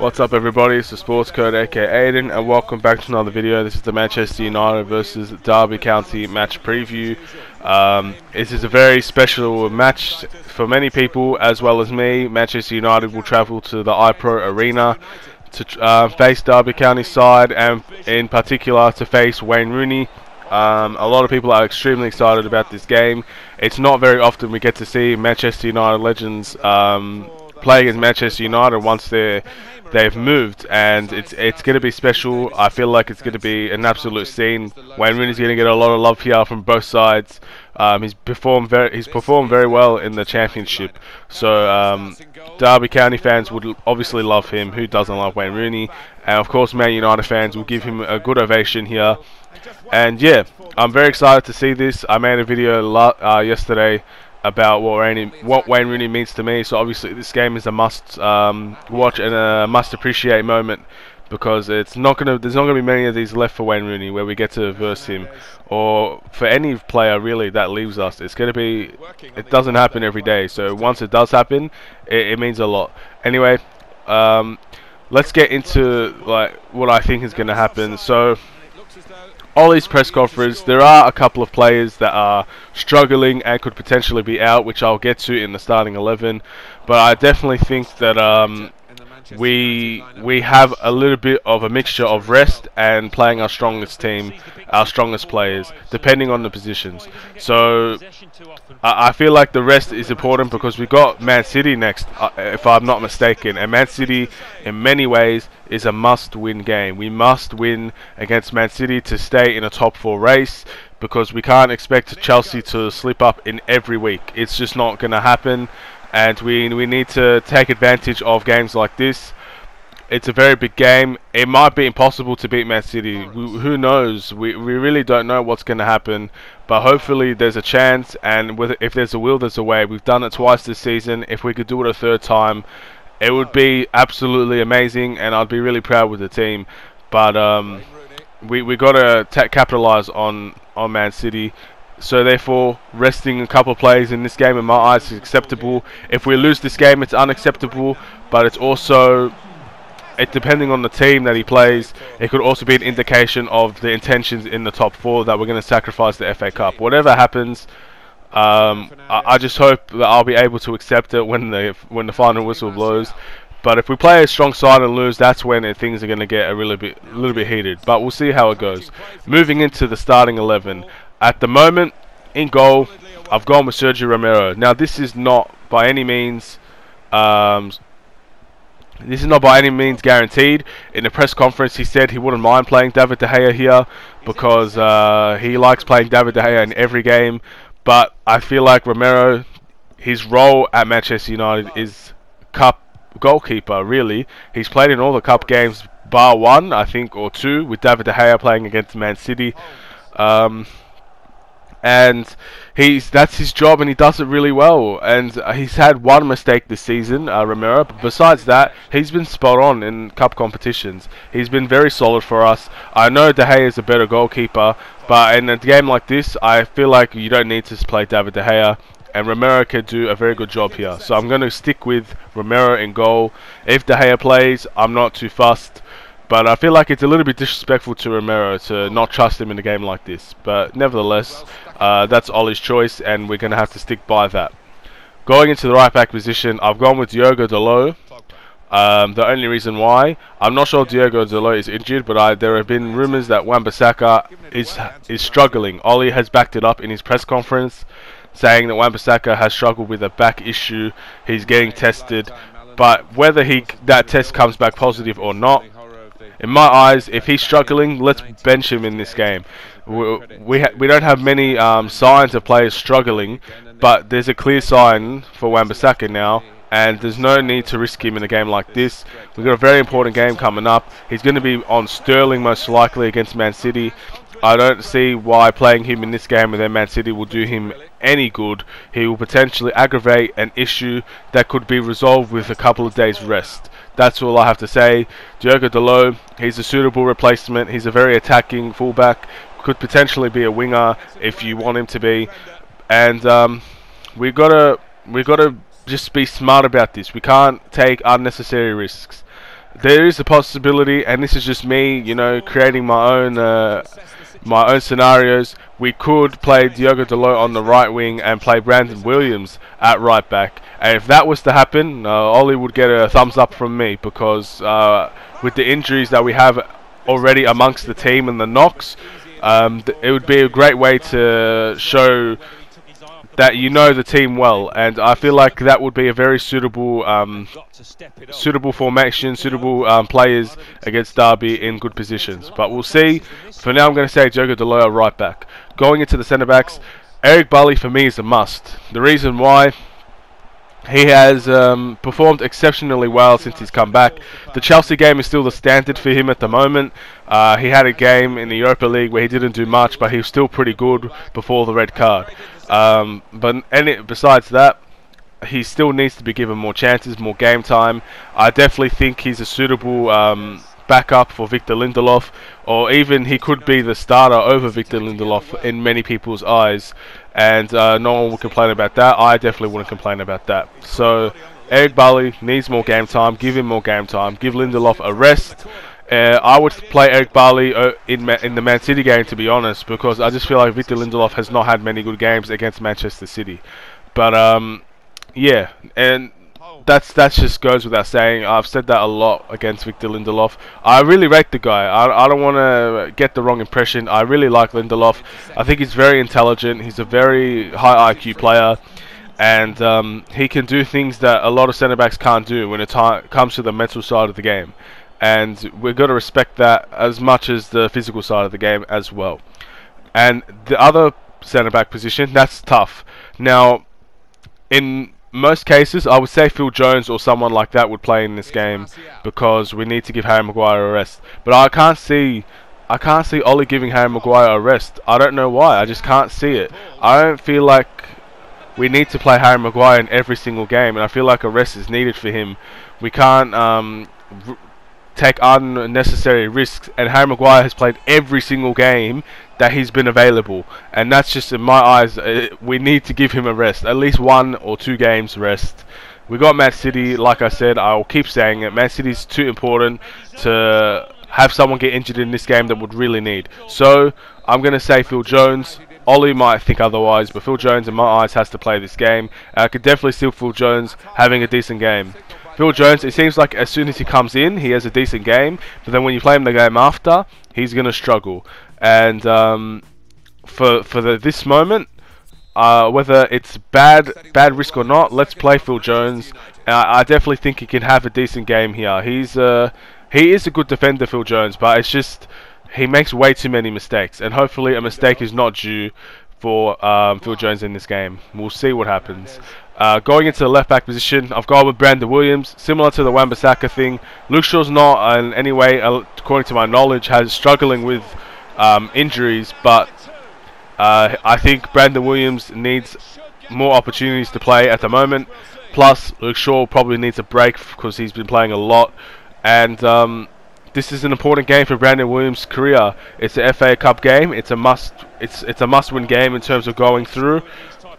What's up everybody, it's the Sports Code aka Aidan and welcome back to another video. This is the Manchester United versus Derby County match preview. Um, this is a very special match for many people as well as me. Manchester United will travel to the iPro Arena to uh, face Derby County side and in particular to face Wayne Rooney. Um, a lot of people are extremely excited about this game. It's not very often we get to see Manchester United legends um, play against Manchester United once they're they've moved, and it's it's going to be special. I feel like it's going to be an absolute scene. Wayne Rooney's going to get a lot of love here from both sides. Um, he's performed very he's performed very well in the championship. So um, Derby County fans would obviously love him. Who doesn't love Wayne Rooney? And of course, Man United fans will give him a good ovation here. And yeah, I'm very excited to see this. I made a video uh, yesterday about what Wayne, what Wayne Rooney means to me. So obviously this game is a must um, watch and a must appreciate moment because it's not gonna there's not gonna be many of these left for Wayne Rooney where we get to verse him or for any player really that leaves us. It's gonna be it doesn't happen every day. So once it does happen, it, it means a lot. Anyway, um, let's get into like what I think is gonna happen. So. Ole's press conference, there are a couple of players that are struggling and could potentially be out, which I'll get to in the starting 11. But I definitely think that um, we we have a little bit of a mixture of rest and playing our strongest team, our strongest players, depending on the positions. So I, I feel like the rest is important because we got Man City next, uh, if I'm not mistaken, and Man City in many ways is a must-win game. We must win against Man City to stay in a top four race because we can't expect Chelsea to slip up in every week. It's just not going to happen and we we need to take advantage of games like this. It's a very big game. It might be impossible to beat Man City. We, who knows? We we really don't know what's going to happen. But hopefully there's a chance, and with if there's a will, there's a way. We've done it twice this season. If we could do it a third time, it would be absolutely amazing, and I'd be really proud with the team. But um, we we got to capitalize on on Man City. So therefore, resting a couple of players in this game in my eyes is acceptable. If we lose this game, it's unacceptable. But it's also, it depending on the team that he plays, it could also be an indication of the intentions in the top four that we're going to sacrifice the FA Cup. Whatever happens, um, I, I, just hope that I'll be able to accept it when the when the final whistle blows. But if we play a strong side and lose, that's when it, things are going to get a little bit, little bit heated. But we'll see how it goes. Moving into the starting eleven, at the moment, in goal, I've gone with Sergio Romero. Now, this is not by any means, um, this is not by any means guaranteed. In the press conference, he said he wouldn't mind playing David De Gea here because uh, he likes playing David De Gea in every game. But I feel like Romero, his role at Manchester United is cup goalkeeper. Really, he's played in all the cup games bar one, I think, or two, with David De Gea playing against Man City. Um, and he's that's his job and he does it really well. And uh, he's had one mistake this season, uh, Romero. But besides that, he's been spot on in cup competitions. He's been very solid for us. I know De Gea is a better goalkeeper, but in a game like this, I feel like you don't need to play David De Gea. And Romero can do a very good job here. So I'm going to stick with Romero in goal. If De Gea plays, I'm not too fussed. But I feel like it's a little bit disrespectful to Romero to not trust him in a game like this. But nevertheless, uh, that's Ole's choice, and we're going to have to stick by that. Going into the right back position, I've gone with Diogo Dalot. Um, the only reason why, I'm not sure Diogo Dalot is injured, but I, there have been rumours that Wan-Bissaka is is struggling. Ole has backed it up in his press conference, saying that Wan-Bissaka has struggled with a back issue. He's getting tested, but whether he that test comes back positive or not, in my eyes, if he's struggling, let's bench him in this game. We we, we don't have many um, signs of players struggling, but there's a clear sign for Wan-Bissaka now, and there's no need to risk him in a game like this. We've got a very important game coming up. He's going to be on Sterling most likely against Man City. I don't see why playing him in this game with Man City will do him any good. He will potentially aggravate an issue that could be resolved with a couple of days rest. That's all I have to say. Diogo Dalot, he's a suitable replacement. He's a very attacking fullback. Could potentially be a winger if you want him to be. And um, we gotta we gotta just be smart about this. We can't take unnecessary risks. there is a possibility, and this is just me, you know, creating my own uh, my own scenarios. We could play Diogo Dalot on the right wing and play Brandon Williams at right back. And if that was to happen, uh, Ole would get a thumbs up from me because uh, with the injuries that we have already amongst the team and the knocks, um, it would be a great way to show that you know the team well, and I feel like that would be a very suitable, um, suitable formation, suitable um, players against Derby in good positions. But we'll see. For now, I'm going to say Diogo Dalot right back. Going into the centre backs, Eric Bailly for me is a must. The reason why he has um, performed exceptionally well since he's come back. The Chelsea game is still the standard for him at the moment. Uh, he had a game in the Europa League where he didn't do much, but he was still pretty good before the red card. Um, but any, besides that, he still needs to be given more chances, more game time. I definitely think he's a suitable um, backup for Victor Lindelof, or even he could be the starter over Victor Lindelof in many people's eyes and uh, no one will complain about that. I definitely wouldn't complain about that. So Eric Bailly needs more game time. Give him more game time. Give Lindelof a rest. Uh, I would play Eric Bailly uh, in in the Man City game to be honest, because I just feel like Victor Lindelof has not had many good games against Manchester City. But um, yeah, and that's that just goes without saying. I've said that a lot against Victor Lindelof. I really rate the guy. I, I don't want to get the wrong impression. I really like Lindelof. I think he's very intelligent. He's a very high IQ player. And um, he can do things that a lot of centre backs can't do when it comes to the mental side of the game. And we've got to respect that as much as the physical side of the game as well. And the other centre back position, that's tough. Now, in most cases, I would say Phil Jones or someone like that would play in this game because we need to give Harry Maguire a rest. But I can't see, I can't see Ole giving Harry Maguire a rest. I don't know why. I just can't see it. I don't feel like we need to play Harry Maguire in every single game, and I feel like a rest is needed for him. We can't um, take unnecessary risks, and Harry Maguire has played every single game that he's been available, and that's just in my eyes. Uh, we need to give him a rest, at least one or two games rest. We got Man City, like I said, I'll keep saying it. Man City's too important to have someone get injured in this game that would really need. So I'm going to say Phil Jones. Ole might think otherwise, but Phil Jones, in my eyes, has to play this game. I could definitely see Phil Jones having a decent game. Phil Jones, it seems like as soon as he comes in, he has a decent game, but then when you play him the game after, he's going to struggle. And um, for for the, this moment, uh, whether it's bad bad risk or not, let's play Phil Jones. Uh, I definitely think he can have a decent game here. He's uh, he is a good defender, Phil Jones, but it's just he makes way too many mistakes, and hopefully a mistake is not due for um, Phil Jones in this game. We'll see what happens. Uh, going into the left back position, I've gone with Brandon Williams, similar to the Wan-Bissaka thing. Luke Shaw's not in any way, uh, according to my knowledge, has struggling with um, injuries, but uh, I think Brandon Williams needs more opportunities to play at the moment. Plus, Luke Shaw probably needs a break because he's been playing a lot, and um, this is an important game for Brandon Williams' career. It's a FA Cup game. It's a must. It's it's a must-win game in terms of going through.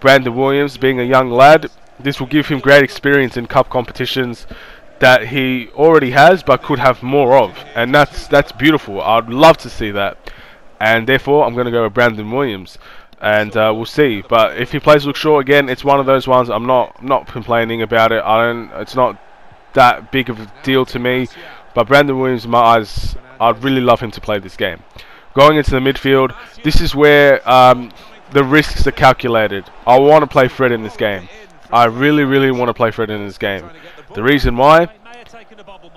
Brandon Williams, being a young lad, this will give him great experience in cup competitions that he already has but could have more of. And that's that's beautiful. I'd love to see that. And therefore I'm going to go with Brandon Williams. And uh, we'll see. But if he plays Luke Shaw again it's one of those ones I'm not not complaining about it. I don't it's not that big of a deal to me. But Brandon Williams in my eyes I'd really love him to play this game. Going into the midfield this is where um, the risks are calculated. I want to play Fred in this game. I really, really want to play Fred in this game. The reason why,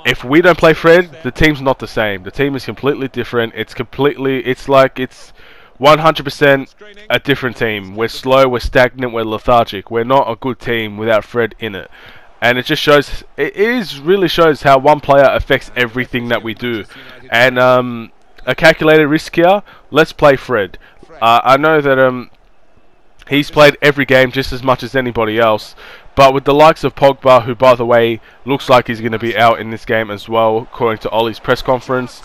if we don't play Fred, the team's not the same. The team is completely different. It's completely, it's like it's 100% a different team. We're slow, we're stagnant, we're lethargic. We're not a good team without Fred in it. And it just shows, it is really shows how one player affects everything that we do. And um, a calculated risk here, let's play Fred. Uh, I know that um, he's played every game just as much as anybody else, but with the likes of Pogba, who by the way looks like he's going to be out in this game as well, according to Ole's press conference,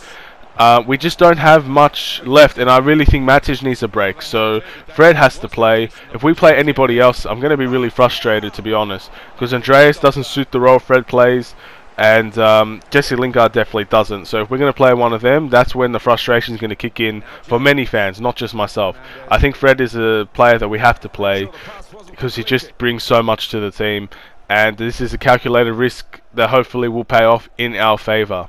uh, we just don't have much left, and I really think Matic needs a break. So Fred has to play. If we play anybody else, I'm going to be really frustrated, to be honest, because Andreas doesn't suit the role Fred plays, and um, Jesse Lingard definitely doesn't. So if we're going to play one of them, that's when the frustration is going to kick in for many fans, not just myself. I think Fred is a player that we have to play because he just brings so much to the team, and this is a calculated risk that hopefully will pay off in our favour.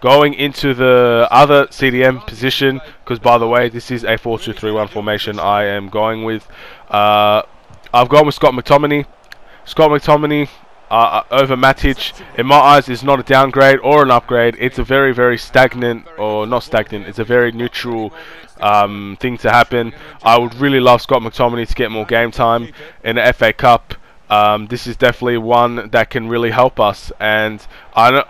Going into the other CDM position, because by the way, this is a 4-2-3-1 formation I am going with. Uh, I've gone with Scott McTominay. Scott McTominay uh, over Matic, in my eyes, is not a downgrade or an upgrade. It's a very, very stagnant, or not stagnant, it's a very neutral um, thing to happen. I would really love Scott McTominay to get more game time in the FA Cup. Um, this is definitely one that can really help us. And I,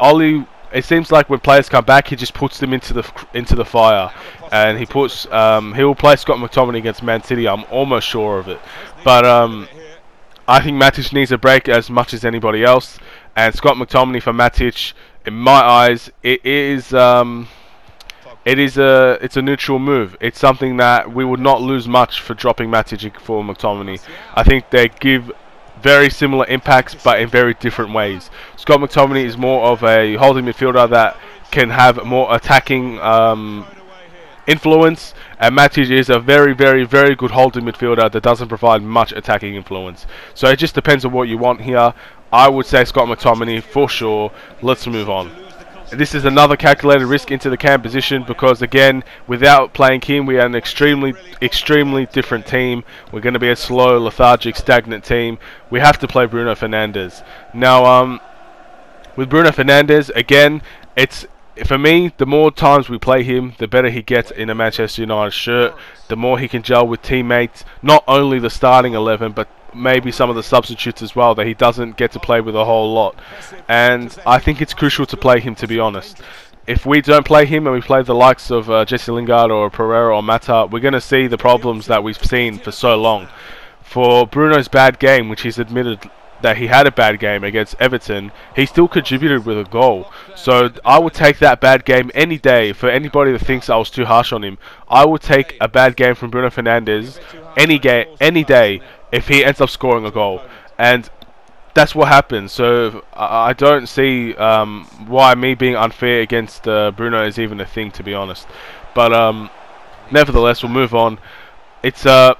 it seems like when players come back, he just puts them into the into the fire, and he puts um, he will play Scott McTominay against Man City. I'm almost sure of it, but um, I think Matic needs a break as much as anybody else, and Scott McTominay for Matic, in my eyes, it is. Um, it is a it's a neutral move. It's something that we would not lose much for dropping Matic for McTominay. I think they give very similar impacts, but in very different ways. Scott McTominay is more of a holding midfielder that can have more attacking um, influence, and Matic is a very, very, very good holding midfielder that doesn't provide much attacking influence. So it just depends on what you want here. I would say Scott McTominay for sure. Let's move on. This is another calculated risk into the cam position because again, without playing him, we are an extremely, extremely different team. We're going to be a slow, lethargic, stagnant team. We have to play Bruno Fernandes. Now, um, with Bruno Fernandes, again, it's for me, the more times we play him, the better he gets in a Manchester United shirt. The more he can gel with teammates, not only the starting 11, but maybe some of the substitutes as well that he doesn't get to play with a whole lot. And I think it's crucial to play him, to be honest. If we don't play him and we play the likes of uh, Jesse Lingard or Pereira or Mata, we're going to see the problems that we've seen for so long. For Bruno's bad game, which he's admitted that he had a bad game against Everton, he still contributed with a goal. So I would take that bad game any day. For anybody that thinks I was too harsh on him, I would take a bad game from Bruno Fernandes any game, any day if he ends up scoring a goal. And that's what happens. So I don't see um, why me being unfair against uh, Bruno is even a thing, to be honest. But um, nevertheless, we'll move on. It's uh,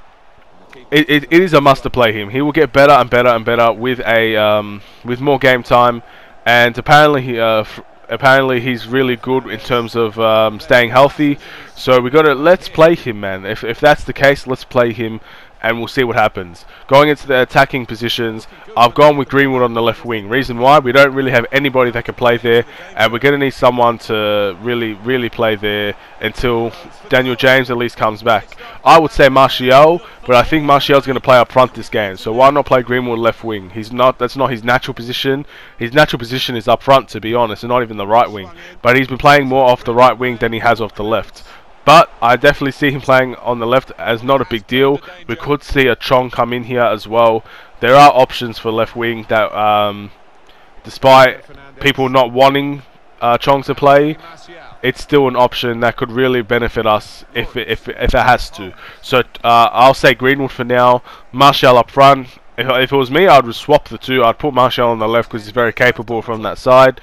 it, it, it is a must to play him. He will get better and better and better with a um, with more game time, and apparently he uh, apparently he's really good in terms of um, staying healthy. So we got to let's play him, man. If if that's the case, let's play him and we'll see what happens. Going into the attacking positions, I've gone with Greenwood on the left wing. Reason why? We don't really have anybody that can play there, and we're going to need someone to really, really play there until Daniel James at least comes back. I would say Martial, but I think Martial's going to play up front this game, so why not play Greenwood left wing? He's not. That's not his natural position. His natural position is up front, to be honest, and not even the right wing. But he's been playing more off the right wing than he has off the left. But I definitely see him playing on the left as not a big deal. We could see a Chong come in here as well. There are options for left wing that, um, despite people not wanting uh, Chong to play, it's still an option that could really benefit us if it, if, if it has to. So uh, I'll say Greenwood for now. Martial up front. If, if it was me, I'd swap the two. I'd put Martial on the left because he's very capable from that side.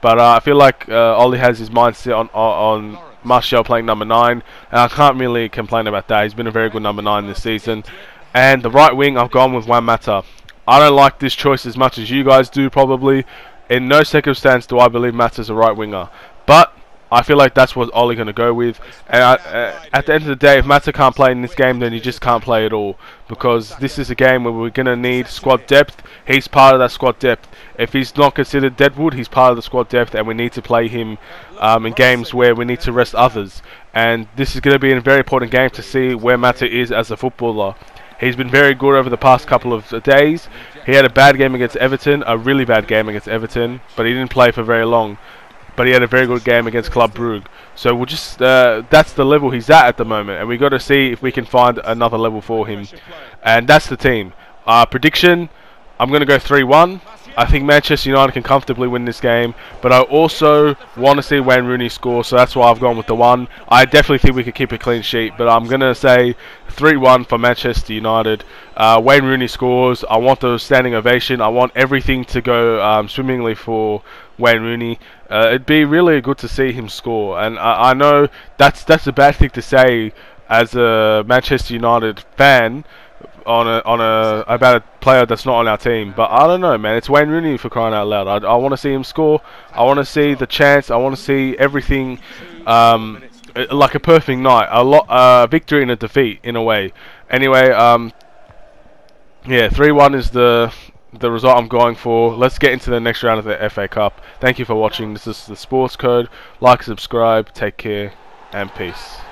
But uh, I feel like uh, Ole has his mindset on on, on Martial playing number 9, and I can't really complain about that. He's been a very good number 9 this season. And the right wing, I've gone with Juan Mata. I don't like this choice as much as you guys do, probably. In no circumstance do I believe Mata's a right winger. But I feel like that's what Ole going to go with. And I, uh, at the end of the day, if Mata can't play in this game, then he just can't play at all. Because this is a game where we're going to need squad depth. He's part of that squad depth. If he's not considered Deadwood, he's part of the squad depth, and we need to play him um, in games where we need to rest others. And this is going to be a very important game to see where Mata is as a footballer. He's been very good over the past couple of days. He had a bad game against Everton, a really bad game against Everton, but he didn't play for very long but he had a very good game against Club Brugge. So we'll just uh, that's the level he's at at the moment, and we got to see if we can find another level for him. And that's the team. Uh, prediction: I'm going to go 3-1. I think Manchester United can comfortably win this game, but I also want to see Wayne Rooney score, so that's why I've gone with the one. I definitely think we could keep a clean sheet, but I'm going to say 3-1 for Manchester United. Uh, Wayne Rooney scores. I want the standing ovation. I want everything to go um, swimmingly for Wayne Rooney. Uh, it'd be really good to see him score, and I, I know that's that's a bad thing to say as a Manchester United fan on a on a about a player that's not on our team. But I don't know, man. It's Wayne Rooney for crying out loud. I, I want to see him score. I want to see the chance. I want to see everything. Um, like a perfect night, a lot, uh, victory and a defeat in a way. Anyway, um, yeah, three one is the the result I'm going for. Let's get into the next round of the FA Cup. Thank you for watching. This is the Sports Code. Like, subscribe, take care, and peace.